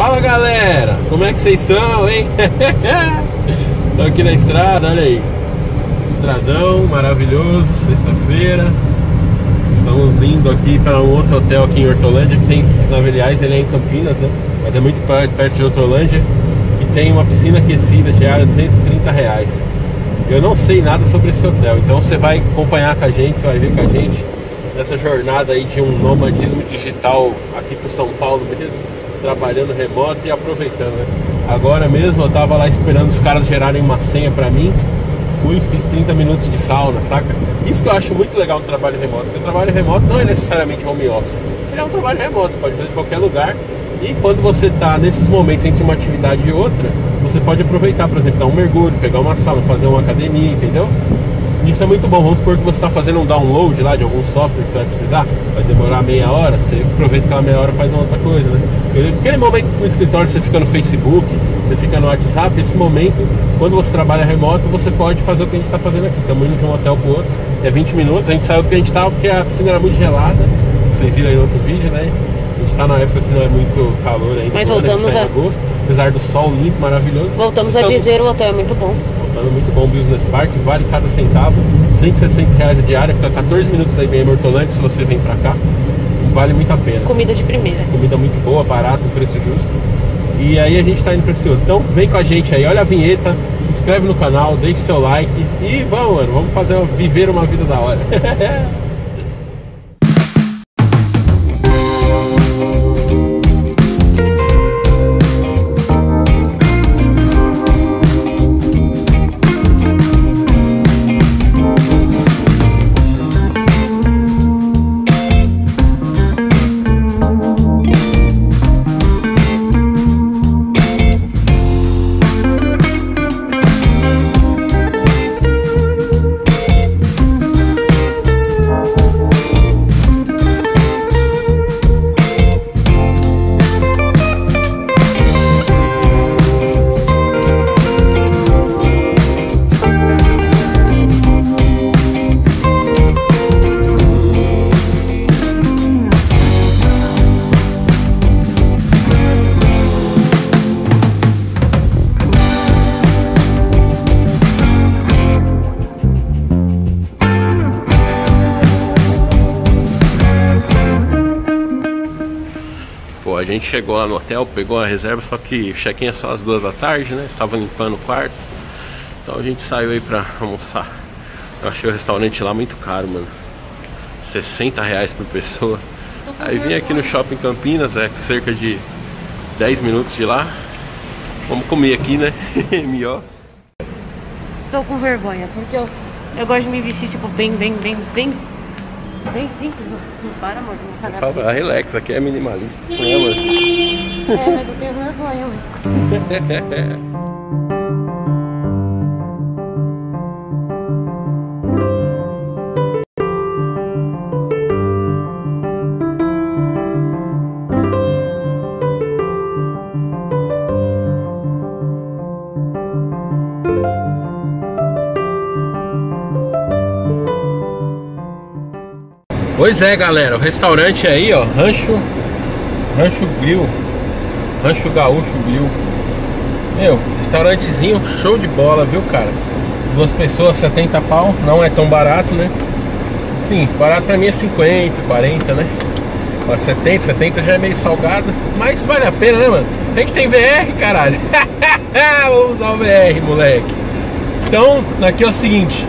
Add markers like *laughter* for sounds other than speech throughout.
Fala galera, como é que vocês estão, hein? *laughs* Estou aqui na estrada, olha aí. Estradão maravilhoso, sexta-feira. Estamos indo aqui para um outro hotel aqui em Hortolândia, que tem, aliás, ele é em Campinas, né? Mas é muito perto de Hortolândia. E tem uma piscina aquecida diária de 230 reais. Eu não sei nada sobre esse hotel, então você vai acompanhar com a gente, você vai ver com a gente nessa jornada aí de um nomadismo digital aqui para São Paulo mesmo, trabalhando remoto e aproveitando. Né? Agora mesmo eu tava lá esperando os caras gerarem uma senha para mim, fui fiz 30 minutos de sauna, saca? Isso que eu acho muito legal do trabalho remoto, porque o trabalho remoto não é necessariamente home office, ele é um trabalho remoto, você pode fazer em qualquer lugar e quando você está nesses momentos entre uma atividade e outra, você pode aproveitar, por exemplo, dar um mergulho, pegar uma sauna, fazer uma academia, entendeu? Isso é muito bom. Vamos supor que você está fazendo um download lá de algum software que você vai precisar, vai demorar meia hora, você aproveita aquela meia hora e faz uma outra coisa, né? Aquele momento que no escritório você fica no Facebook, você fica no WhatsApp, esse momento, quando você trabalha remoto, você pode fazer o que a gente está fazendo aqui. Estamos indo de um hotel para o outro, é 20 minutos, a gente saiu do que a gente estava porque a piscina era muito gelada, vocês viram aí no outro vídeo, né? A gente está na época que não é muito calor ainda, Mas agora, voltamos a tá a- em agosto, apesar do sol lindo, maravilhoso. Voltamos a Estamos- dizer, o hotel é muito bom. Voltando muito bom o Business Park, vale cada centavo, 160 reais a diária, fica 14 minutos da IBM Hortolândia se você vem pra cá, vale muito a pena. Comida de primeira. Comida muito boa, barata, preço justo. E aí a gente tá indo pra esse outro. Então vem com a gente aí, olha a vinheta, se inscreve no canal, deixe seu like e vamos, mano, vamos fazer viver uma vida da hora. *laughs* gente chegou lá no hotel, pegou a reserva, só que o check-in é só às duas da tarde, né? Estava limpando o quarto. Então a gente saiu aí pra almoçar. Eu achei o restaurante lá muito caro, mano. 60 reais por pessoa. Aí vim aqui no shopping Campinas, é cerca de 10 minutos de lá. Vamos comer aqui, né? *laughs* Melhor. Estou com vergonha, porque eu, eu gosto de me vestir, tipo, bem, bem, bem, bem, bem simples. Não, para, amor, não sabe nada. Fala, relax, aqui é minimalista. Não é, mano? É, mas eu tenho vergonha. *laughs* Pois é, galera, o restaurante aí, ó, Rancho Rancho Grill. Rancho Gaúcho Grill. Meu, restaurantezinho show de bola, viu, cara? Duas pessoas, 70 pau, não é tão barato, né? Sim, barato pra mim é 50, 40, né? Mas 70, 70 já é meio salgado, mas vale a pena, né, mano? A gente tem VR, caralho. *laughs* Vamos usar o VR, moleque. Então, aqui é o seguinte,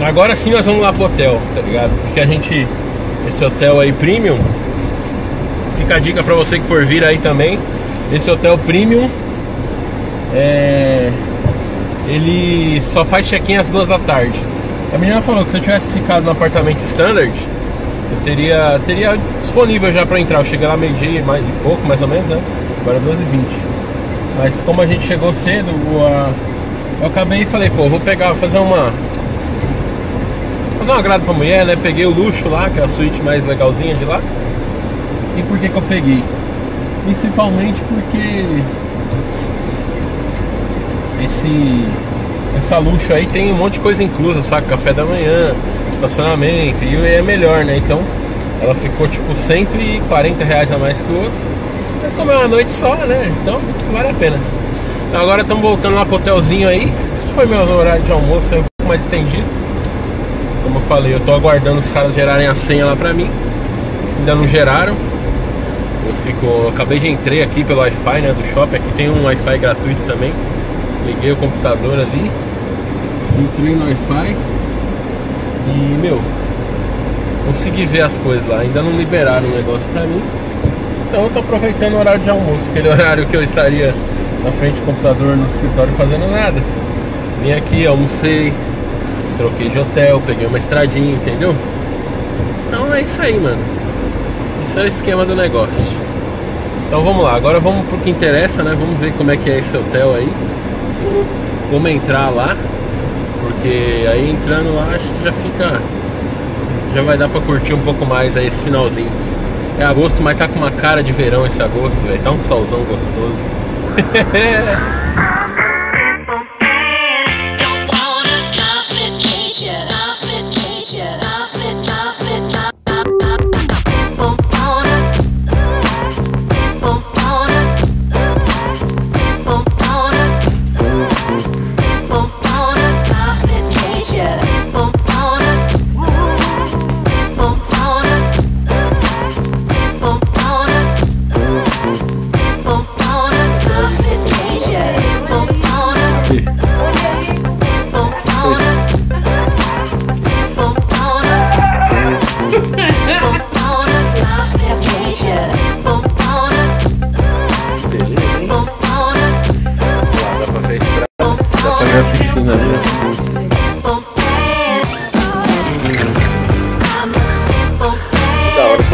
Agora sim nós vamos lá pro hotel, tá ligado? Porque a gente. Esse hotel aí premium. Fica a dica pra você que for vir aí também. Esse hotel premium. É. Ele só faz check-in às duas da tarde. A menina falou que se eu tivesse ficado no apartamento standard, eu teria, teria disponível já pra entrar. Eu cheguei lá meio-dia mais pouco, mais ou menos, né? Agora 12h20. Mas como a gente chegou cedo, eu acabei e falei, pô, vou pegar, vou fazer uma fazer um agrado pra mulher, né? Peguei o luxo lá, que é a suíte mais legalzinha de lá. E por que que eu peguei? Principalmente porque esse essa luxo aí tem um monte de coisa inclusa, sabe? Café da manhã, estacionamento, e é melhor, né? Então ela ficou tipo 140 reais a mais que o outro. Mas como é uma noite só, né? Então vale a pena. Agora estamos voltando lá pro hotelzinho aí. Esse foi meu horário de almoço, é um pouco mais estendido. Como eu falei, eu tô aguardando os caras gerarem a senha lá pra mim. Ainda não geraram. Eu fico. Eu acabei de entrar aqui pelo Wi-Fi né, do shopping. Aqui tem um Wi-Fi gratuito também. Liguei o computador ali. Entrei no Wi-Fi. E meu, consegui ver as coisas lá. Ainda não liberaram o negócio pra mim. Então eu tô aproveitando o horário de almoço, aquele horário que eu estaria na frente do computador no escritório fazendo nada. Vim aqui, almocei, troquei de hotel, peguei uma estradinha, entendeu? Então é isso aí, mano. Isso é o esquema do negócio. Então vamos lá, agora vamos pro que interessa, né? Vamos ver como é que é esse hotel aí. Vamos entrar lá, porque aí entrando lá acho que já fica. Já vai dar pra curtir um pouco mais aí esse finalzinho. É agosto, mas tá com uma cara de verão esse agosto, velho. Tá um solzão gostoso. *laughs*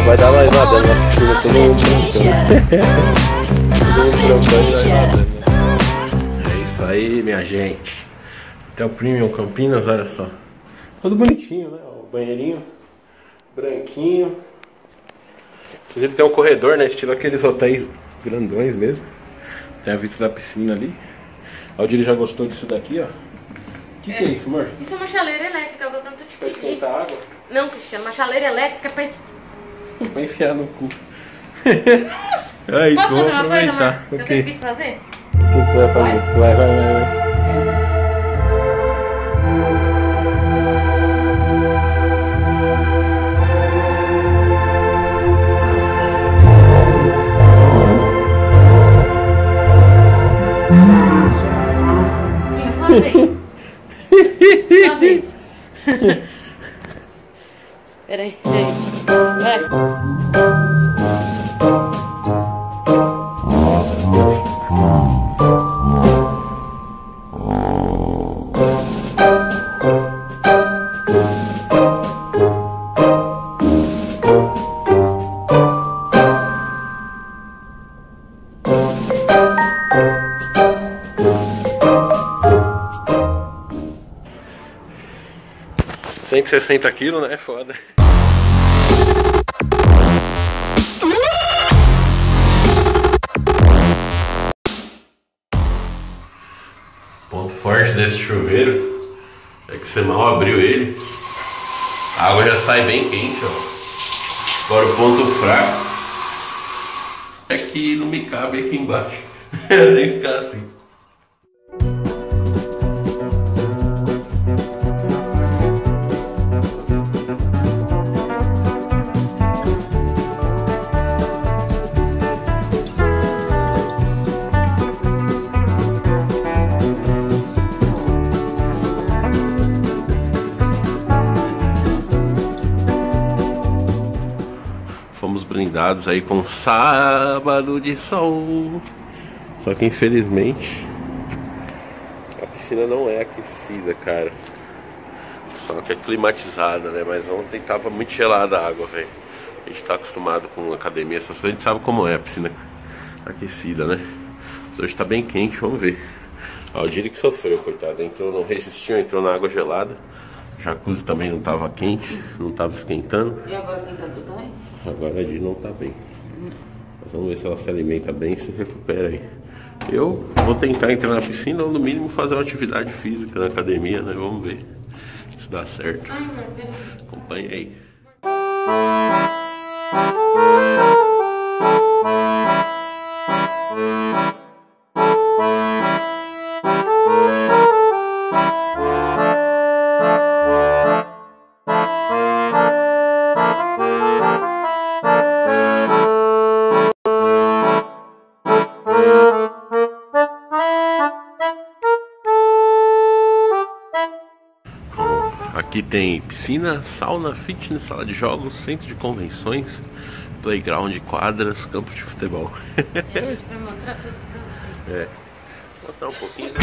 vai dar mais nada na piscina, todo mundo É isso aí, minha gente. Até o Premium Campinas, olha só. Todo bonitinho, né? O banheirinho branquinho. Inclusive tem um corredor, né? Estilo aqueles hotéis grandões mesmo. Tem a vista da piscina ali. A Aldir já gostou disso daqui, ó. O que, é. que, é isso, amor? Isso é uma chaleira elétrica, eu tanto te Pra esquentar água? Não, Cristiano, uma chaleira elétrica pra Vai enfiar no cu. é isso, vamos aproveitar. Coisa, okay. Você fazer? O que, que você vai fazer? Vai, vai, vai, vai. Sempre 60 quilos, né? É foda. ponto forte desse chuveiro é que você mal abriu ele, a água já sai bem quente, ó. Agora o ponto fraco é que não me cabe aqui embaixo. *laughs* Tem que ficar assim. Brindados aí com sábado de sol. Só que infelizmente a piscina não é aquecida, cara. Só que é climatizada, né? Mas ontem tava muito gelada a água, velho. A gente tá acostumado com academia, essas coisas, a gente sabe como é a piscina aquecida, né? Mas hoje tá bem quente, vamos ver. Ó, o sofreu, coitado. Entrou, não resistiu, entrou na água gelada. Jacuzzi também não tava quente, não tava esquentando. E agora quem tá tudo aí? Agora a Di não tá bem. Mas vamos ver se ela se alimenta bem e se recupera aí. Eu vou tentar entrar na piscina ou no mínimo fazer uma atividade física na academia, né? Vamos ver se dá certo. Acompanhe aí. Piscina, sauna, fitness, sala de jogos, centro de convenções, playground, quadras, campo de futebol. E *laughs* a gente vai mostrar tudo pra você. é. Vou mostrar um pouquinho.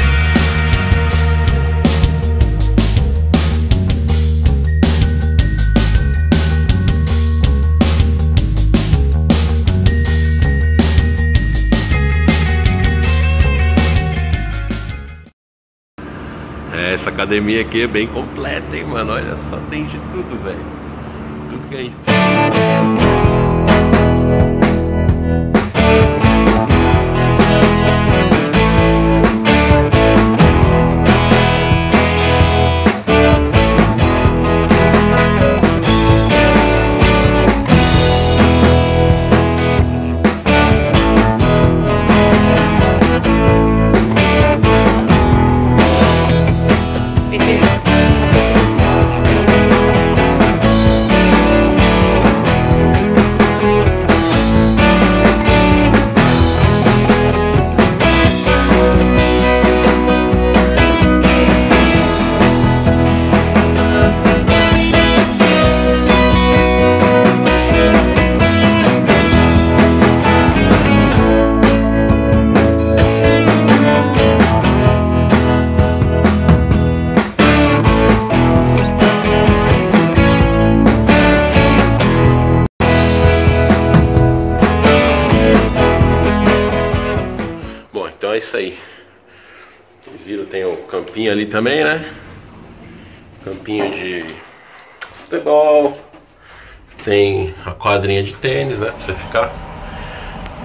Academia aqui é bem completa, hein, mano? Olha só, tem de tudo, velho. Tudo que a gente. Também, né? Campinho de futebol. Tem a quadrinha de tênis, né? Pra você ficar.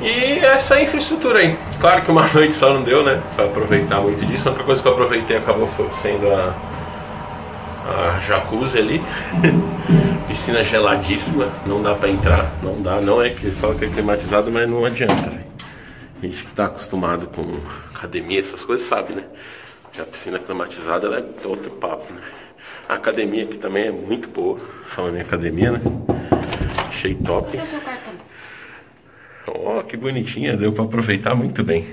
E essa infraestrutura aí. Claro que uma *laughs* noite só não deu, né? Pra aproveitar muito disso. A única coisa que eu aproveitei acabou sendo a, a jacuzzi ali. *laughs* Piscina geladíssima. Não dá pra entrar. Não dá. Não é que só que é climatizado, mas não adianta, velho. A gente que tá acostumado com academia, essas coisas, sabe, né? A piscina climatizada é outro papo, né? A academia aqui também é muito boa. Falando em academia, né? Achei top. Ó, que bonitinha, deu pra aproveitar muito bem.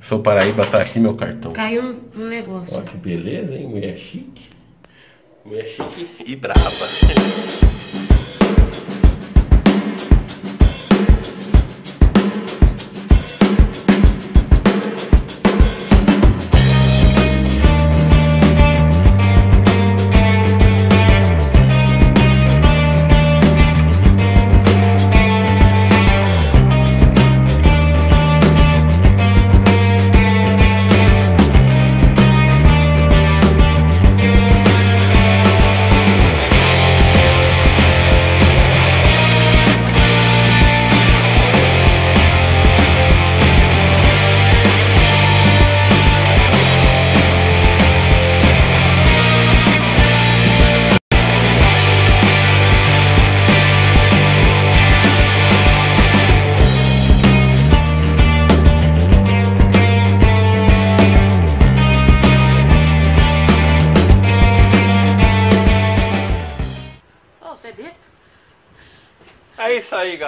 Sou Paraíba, tá aqui meu cartão. Caiu um, um negócio. Ó, que beleza, hein? Mulher chique. Mulher chique e brava.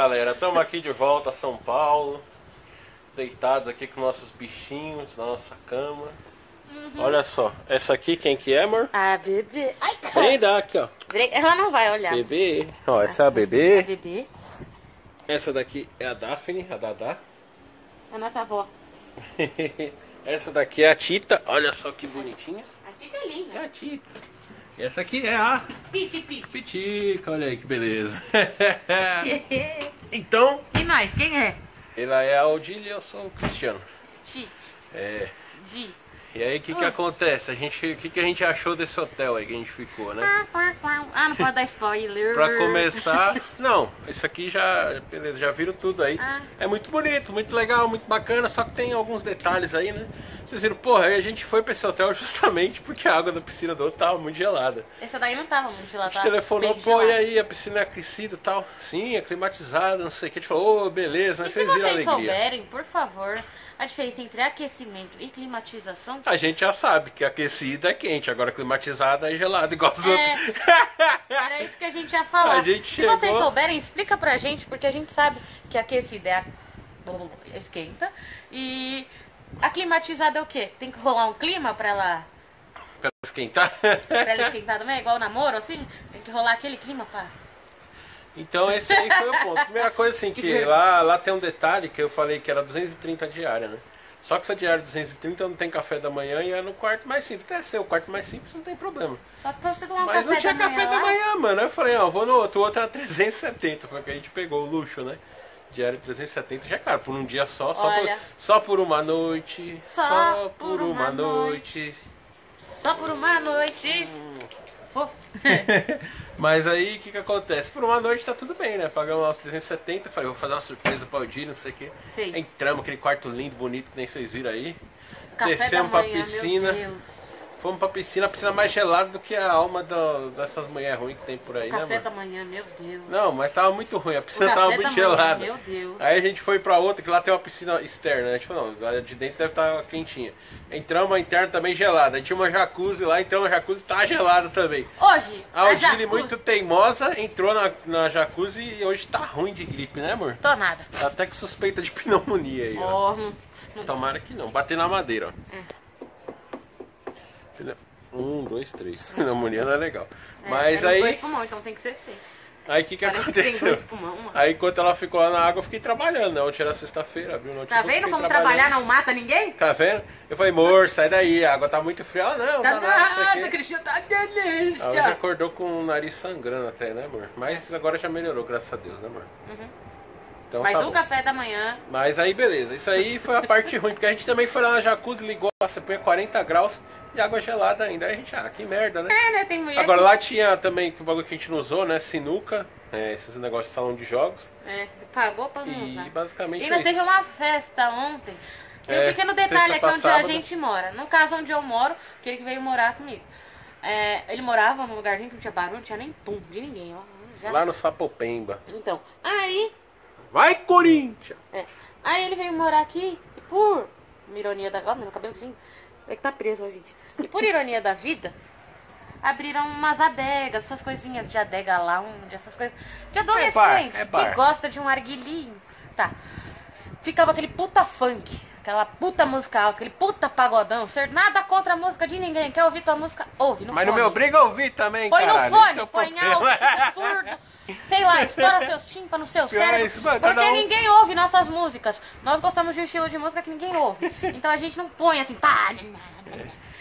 Galera. Estamos aqui de volta a São Paulo. Deitados aqui com nossos bichinhos na nossa cama. Olha só, essa aqui quem que é, amor? Ah, bebê. Ai, Vem dar aqui, ó. Ela não vai olhar. Bebê. Ó, essa é a A bebê. bebê. Essa daqui é a Daphne, a Dadá. A nossa avó. *laughs* essa daqui é a Tita. Olha só que bonitinha. A tia é É linda. a Tita. E essa aqui é a Piti, piti. Pitica. Olha aí que beleza. *laughs* *laughs* então, e nós? Quem é? ela é a Odília e eu sou o Cristiano. Tite. É. Di. E aí o que que acontece? A gente, o que que a gente achou desse hotel aí que a gente ficou, né? Ah, não pode dar spoiler. Pra começar, não, isso aqui já, beleza, já viram tudo aí. Ah. É muito bonito, muito legal, muito bacana, só que tem alguns detalhes aí, né? Vocês viram, porra, aí a gente foi pra esse hotel justamente porque a água da piscina do outro tava muito gelada. Essa daí não tava muito A gelada. gente telefonou, pô, e aí, a piscina é aquecida e tal? Sim, é climatizada, não sei o que. A gente falou, ô, beleza, né? E se Vocês viram a vocês alegria. souberem, por favor, a diferença entre aquecimento e climatização, A gente já sabe que aquecida é quente, agora climatizada é gelada, igual os É. outros. era isso que a gente ia falar. Gente se vocês chegou- souberem, explica pra gente, porque a gente sabe que aquecida é a... esquenta e a climatizada é o quê? Tem que rolar um clima pra ela Pra esquentar. Pra ela esquentar também, igual o namoro, assim? Tem que rolar aquele clima, pá. Então esse aí foi o ponto. Primeira coisa assim, que lá, lá tem um detalhe que eu falei que era 230 diária, né? Só que essa diária 230 não tem café da manhã e é no quarto mais simples. Até ser o quarto mais simples não tem problema. Só que você tomar um Mas café não tinha da café manhã da manhã, mano. Aí eu falei, ó, vou no outro. O outro era 370, foi o que a gente pegou o luxo, né? Diário 370 já é caro, por um dia só, só, por, só por uma noite. Só por uma noite. Só por uma noite. Pô. *laughs* Mas aí o que que acontece? Por uma noite tá tudo bem, né? Pagamos lá os 370, falei, vou fazer uma surpresa pra Aldir, não sei o quê. Fez. Entramos, aquele quarto lindo, bonito, que nem vocês viram aí. Café Descemos da pra manhã, piscina. Fomos pra piscina, a piscina mais gelada do que a alma do- dessas mulheres ruins que tem por aí, né, Café mano? da manhã, meu Deus. Não, mas tava muito ruim, a piscina tava muito manhã, gelada. meu Deus. Aí a gente foi pra outra, que lá tem uma piscina externa, né? Tipo, não, a de dentro deve estar quentinha. Entramos, a interna também gelada. Aí tinha uma jacuzzi lá, então a jacuzzi tá gelada também. Hoje, A jacuzzi- muito teimosa, entrou na, na jacuzzi e hoje tá ruim de gripe, né, amor? Tô nada. Tá até com suspeita de *laughs* pneumonia aí, ó. Não- Tomara que não. Bater na madeira, ó. Pneu- Um, dois, três. *laughs* Pneumonia não é legal. é, Mas aí, dois pulmões, então tem que ser seis. aí o que, que Parece que aconteceu? dois pulmão. Aí enquanto ela ficou lá na água, eu fiquei trabalhando, né? Ontem era sexta-feira, abriu o Tá notebook, vendo fiquei como trabalhar não mata ninguém? Tá vendo? Eu falei, amor, sai daí, a água tá muito fria. Ela, não, Tá tá nada, isso nada, aqui." Cristiano, tá Ela já delícia. acordou com o nariz sangrando até, né, amor? Mas agora já melhorou, graças a Deus, né, amor? Então, Mas tá o bom. café da manhã, Mas aí, beleza. Isso aí foi a parte *laughs* ruim, porque a gente também foi lá na jacuzzi, ligou, você põe 40 graus e água gelada ainda. Aí a gente, ah, que merda, né? é, né, tem mulher Agora que- lá tinha também, que o bagulho que a gente não usou, né? Sinuca, é, esses negócios de salão de jogos. É, pagou pra não E usar. basicamente E ainda é teve uma festa ontem. Tem É, um pequeno detalhe aqui onde pra a sábado. gente mora. No caso onde eu moro, que ele que veio morar comigo. É, ele morava num lugarzinho que não tinha barulho, não tinha nem pum de ninguém, ó. Já- Lá no Sapopemba. Então, aí, Vai, Corinthians! é, aí ele veio morar aqui e por ironia da... Ó, meu cabelo lindo. É que tá preso, ó, gente. E por ironia da vida, abriram umas adegas, essas coisinhas de adega lounge, essas coisas. De adolescente bar, é bar. que gosta de um arguilhinho. Tá. Ficava aquele puta funk, aquela puta música alta, aquele puta pagodão. Ser nada contra a música de ninguém. Quer ouvir tua música? Ouve, no Mas não fone. me obriga a ouvir também, Põe caralho. no esse é fone, põe alto, surdo. Sei lá, estoura seus tímpanos, seu Pior é cérebro. isso, mano, porque um- ninguém ouve nossas músicas. Nós gostamos de um estilo de música que ninguém ouve. Então a gente não põe assim, pá.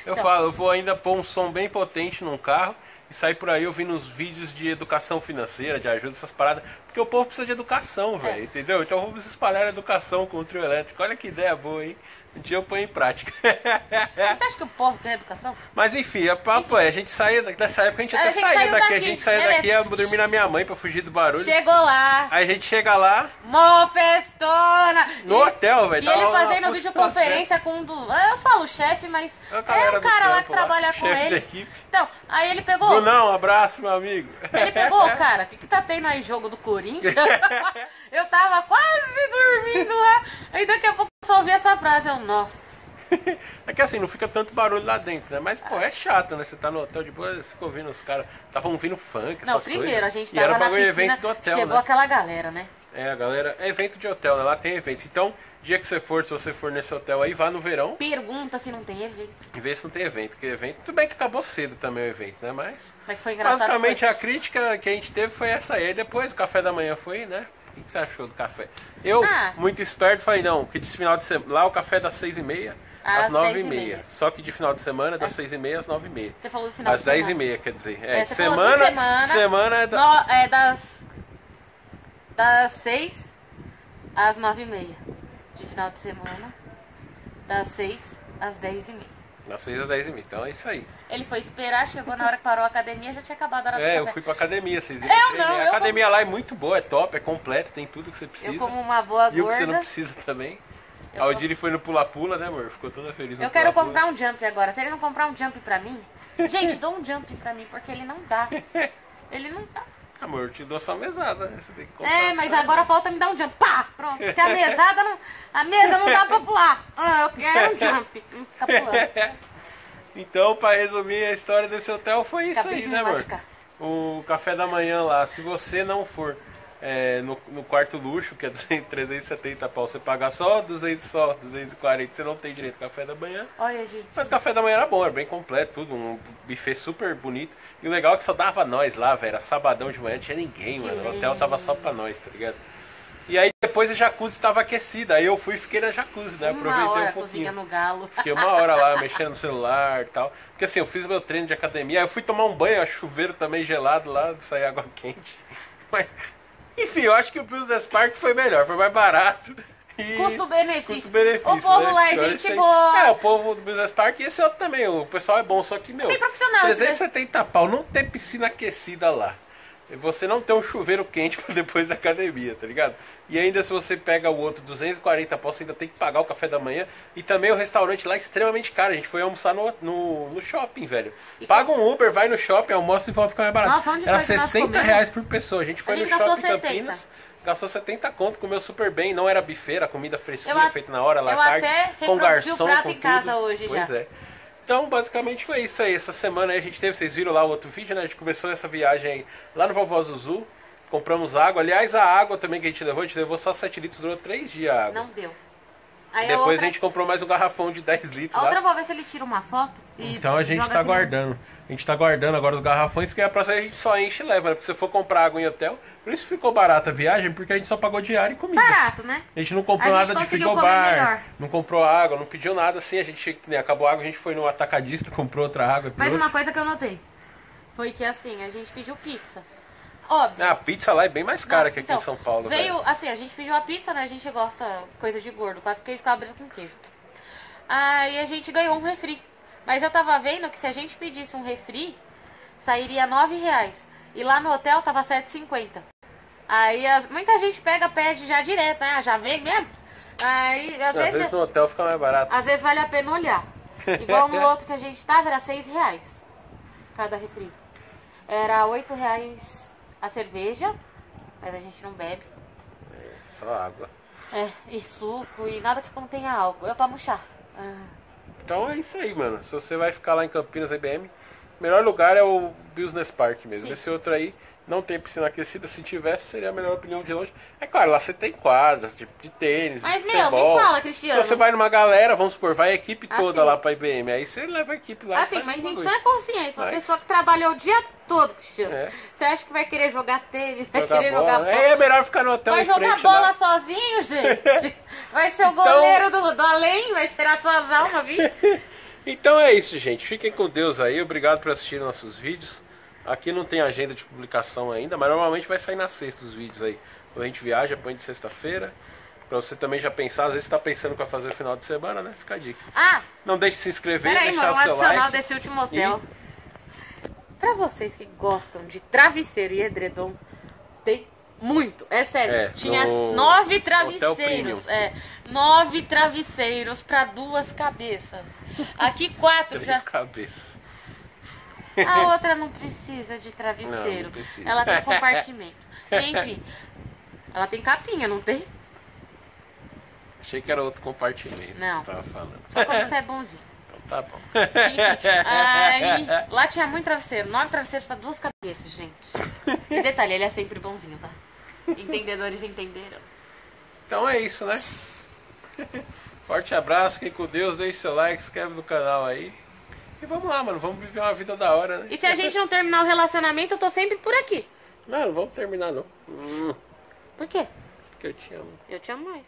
Eu falo, eu vou ainda pôr um som bem potente num carro e sair por aí ouvindo uns vídeos de educação financeira, de ajuda, essas paradas. Porque o povo precisa de educação, velho, entendeu? Então vamos espalhar a educação com o trio elétrico. Olha que ideia boa, hein? Um dia eu ponho em prática. Você acha que o povo quer educação? Mas enfim, a papo é, a gente saía dessa época, a gente A até gente saía saiu daqui, a daqui, gente saía beleza. daqui, ia dormir na minha mãe pra fugir do barulho. Chegou lá, Aí a gente chega lá, mó festona. No hotel, velho, E ele fazendo videoconferência com um do... Eu falo chefe, mas É a é do cara lá que lá, trabalha com chefe da ele. equipe. Então, aí ele pegou... Brunão, abraço, meu amigo. Ele pegou, *laughs* cara, o que, que tá tendo aí jogo do Corinthians? *laughs* eu tava quase dormindo lá. Aí daqui a pouco eu só ouvi essa frase, eu, nossa. *laughs* É que assim, não fica tanto barulho lá dentro, né? Mas, pô, é chato, né? Você tá no hotel de boa, você fica ouvindo os caras. Estavam ouvindo funk, Não, primeiro, coisas. a gente E era tava na bagulho piscina, evento do hotel, chegou né? aquela galera, né? É, a galera. É evento de hotel, né? Lá tem eventos. Então, dia que você for, se você for nesse hotel aí, vá no verão Pergunta se não tem evento. e vê se não tem evento. Porque evento. Tudo bem que acabou cedo também o evento, né? Mas. Mas foi engraçado. Basicamente foi- a crítica que a gente teve foi essa. Aí depois o café da manhã foi, né? O que você achou do café? Eu, Ah. muito esperto, falei, não, que de final de semana. Lá o café é das seis e meia às Às nove e e meia. meia. Só que de final de semana é das seis e meia às nove e meia. Você falou do final Às de dez e semana. meia, quer dizer. É, É, semana, de semana. semana é da... No- é das. Das seis às nove e meia. De final de semana. Das seis às dez e meia. Das seis às dez e meia. Então é isso aí. Ele foi esperar, chegou na hora que parou a academia, já tinha acabado a hora É, eu fui pra academia, vocês viram? Eu não, A eu academia lá é muito boa, é top, é completa, tem tudo que você precisa. Eu como uma boa E o que você não gorda. precisa também. Eu A como- Odile foi no pula-pula, né, amor? Ficou toda feliz Eu quero pula-pula. comprar um jump agora. Se ele não comprar um jump pra mim, *laughs* gente, dou um jump pra mim, porque ele não dá. *laughs* Ele não dá. Amor, eu te dou só mesada, né? Você tem que comprar. É, mas agora falta me dar um jump. Pá! Pronto. Porque a mesada não. A mesa não dá pra pular. Ah, eu quero um jump. Ficar pulando. *laughs* Então, pra resumir a história desse hotel, foi isso aí, né, amor? O café da manhã lá, se você não for é, no, no quarto luxo, que é *laughs* 200, 370 pau, você paga só 200 só, 240, você não tem direito ao café da manhã. Olha, gente. Mas o café da manhã era bom, era bem completo, tudo, um buffet super bonito. E o legal é que só dava nós lá, velho. Era sabadão de manhã, não tinha ninguém, mano. O hotel tava só pra nós, tá ligado? E aí depois a jacuzzi estava aquecida. Aí eu fui e fiquei na jacuzzi, né? Uma Aproveitei hora um pouquinho. no galo. Fiquei uma hora lá *laughs* mexendo no celular e tal. Porque assim, eu fiz meu treino de academia, aí eu fui tomar um banho, chuveiro também gelado lá, sair água quente. *laughs* Mas, enfim, eu acho que o Business Park foi melhor, foi mais barato. Custo-benefício. Custo-benefício. O povo né? lá é gente aí- boa. É, o povo do Business Park e esse outro também. O pessoal é bom, só que, meu. Bem profissional, né? 370 pau, não tem piscina aquecida lá. Você não tem um chuveiro quente *laughs* pra depois da academia, tá ligado? E ainda se você pega o outro 240 pau, você ainda tem que pagar o café da manhã. E também o restaurante lá é extremamente caro. A gente foi almoçar no, no, no shopping, velho. E Paga um Uber, vai no shopping, almoça e volta ficar mais barato. Nossa, onde Era foi que nós 60 comemos? reais por pessoa. A gente foi A gente no shopping 70. Campinas. Gastou 70 conto, comeu super bem, não era buffet, era comida fresquinha, feita na hora, lá eu tarde, até com reproduzi o garçom, prato com em casa tudo. hoje pois já. é. Então, basicamente foi isso aí. Essa semana a gente teve, vocês viram lá o outro vídeo, né? A gente começou essa viagem lá no Vovó Zuzu. Compramos água. Aliás, a água também que a gente levou, a gente levou só 7 litros, durou 3 dias a água. Não deu. Aí Depois a outra, a gente comprou mais um garrafão de 10 litros a outra lá. vou ver se ele tira uma foto. E Então a gente tá no- guardando. A gente tá guardando agora os garrafões, porque a próxima a gente só enche e leva, né? Porque se for comprar água em hotel, por isso ficou barata a viagem, porque a gente só pagou diário e comida. Barato, né? A gente não comprou A gente nada de frigobar, não comprou água, não pediu nada assim, a gente né, acabou a água, a gente foi no atacadista, comprou outra água. Mas trouxe. uma coisa que eu notei foi que assim, a gente pediu pizza. Óbvio. Ah, a pizza lá é bem mais cara Não, que aqui então, em São Paulo. Veio, velho. assim, a gente pediu a pizza, né? A gente gosta coisa de gordo, quatro queijos calabresa com queijo. Aí a gente ganhou um refri. Mas eu tava vendo que se a gente pedisse um refri, sairia nove reais. E lá no hotel tava 7,50. Aí as- muita gente pega, pede já direto, né? Já vem mesmo. Aí, às, Às vezes, vezes no hotel fica mais barato. às vezes vale a pena olhar. Igual no *laughs* outro que a gente tava, era seis reais cada refri. Era oito reais a cerveja, mas a gente não bebe. Só água. É, e suco e nada que contenha álcool. Eu tomo chá. Ah, Então é isso aí, mano. Se você vai ficar lá em Campinas IBM, o melhor lugar é o Business Park mesmo. Sim. Esse outro aí não tem piscina aquecida. Se tivesse, seria a melhor opinião de longe. É claro, lá você tem quadras de, de tênis, Mas, de meu, me futebol. fala, Cristiano. Se você vai numa galera, vamos supor, vai a equipe toda Assim. lá pra IBM. Aí você leva a equipe lá Assim, mas isso é consciência. Uma Mas- pessoa que trabalhou o dia todo, Cristiano. É. Você acha que vai querer jogar tênis, vai Jogar querer bola. jogar bola? É, é melhor ficar no hotel Vai jogar frente bola lá. sozinho, gente? *laughs* Vai ser o Então- goleiro do, do além, vai esperar suas almas vir? *laughs* Então é isso, gente. Fiquem com Deus aí. Obrigado por assistir nossos vídeos. Aqui não tem agenda de publicação ainda, mas normalmente vai sair na sexta os vídeos aí. Quando a gente viaja, põe de sexta-feira. Pra você também já pensar, às vezes você tá pensando que vai fazer no final de semana, né? Fica a dica. Ah, Não deixe de se inscrever, peraí, deixar mano, um o seu adicional like. desse último hotel. Pra vocês que gostam de travesseiro e edredom, tem muito, é sério. É, Tinha no nove travesseiros. É, nove travesseiros pra duas cabeças. Aqui quatro Três já. cabeças. *laughs* A outra não precisa de Não, travesseiro. não precisa. Ela tem *laughs* compartimento. Enfim, ela tem capinha, não tem? Achei que era outro compartimento Não. que você falando. Só quando você é bonzinho. Então tá bom. Enfim, aí, lá tinha muito travesseiro. Nove travesseiros pra duas cabeças, gente. E detalhe, ele é sempre bonzinho, tá? Entendedores entenderam. Então é isso, né? *laughs* Forte abraço, fiquem com Deus, deixe seu like, se inscreve no canal aí. E vamos lá, mano, vamos viver uma vida da hora, né? E se a gente não terminar o relacionamento, eu tô sempre por aqui. Não, não vamos terminar não. Por quê? porque eu te amo. Eu te amo mais.